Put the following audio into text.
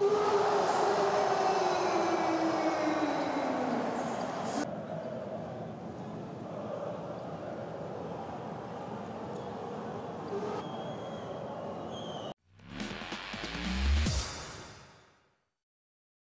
Ooh.